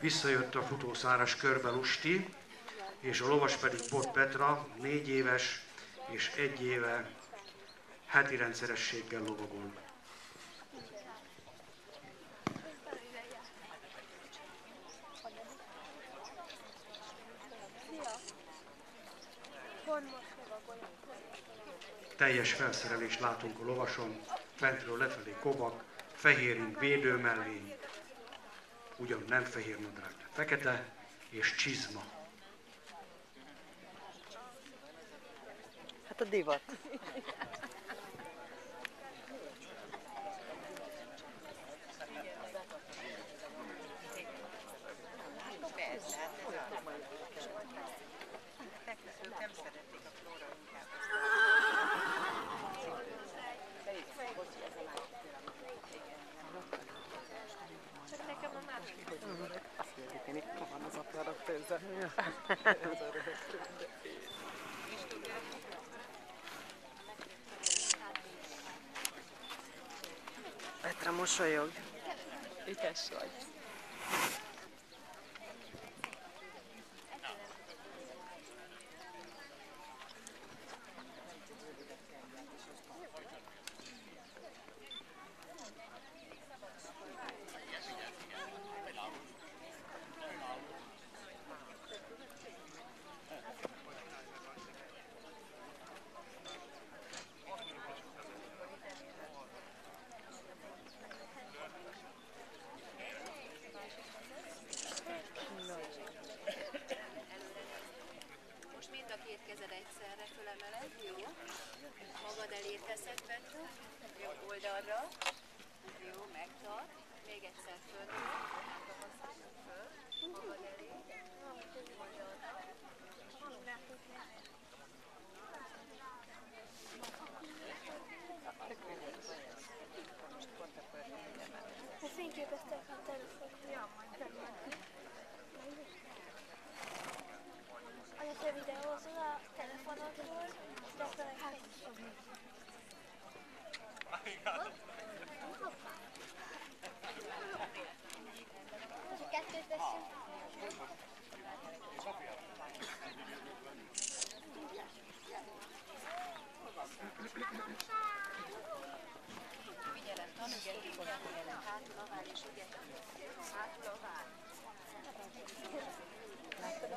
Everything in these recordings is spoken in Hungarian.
Visszajött a futószáras körbe Lusti, és a lovas pedig Bot Petra, négy éves és egy éve heti rendszerességgel lovagol. Teljes felszerelést látunk a lovason, fentről lefelé kovak, fehérünk, védőmellény, ugyan nem fehér nadrág, de fekete és csizma. Hát a divat. nem szeretik a. Azt mondjuk, én itt van. Petra mosolyog. Ügyes vagy. Oldalra. Jó, megtart. Még egyszer föl. Föl. Magad elé. Oldalra.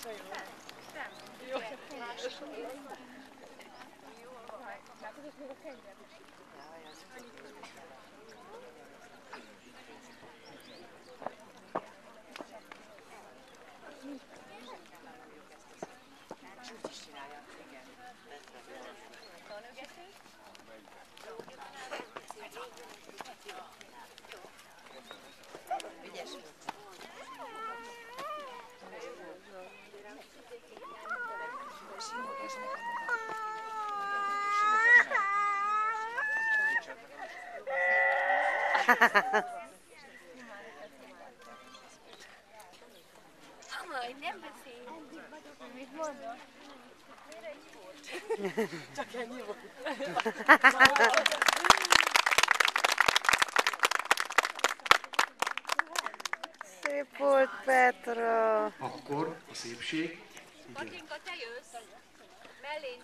Jaj, az Amaj, nem beszél. Mit mondod? Csak ennyi volt. Szép volt, Petra. Akkor a szépség igen, Katrinka, te jössz. Mellénk